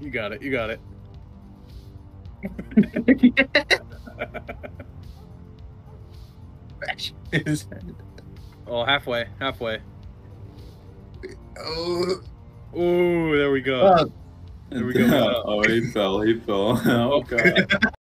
You got it. You got it. His head. Oh, halfway. Halfway. Oh, Ooh, there we go. There we go. oh, he fell. He fell. Oh, God.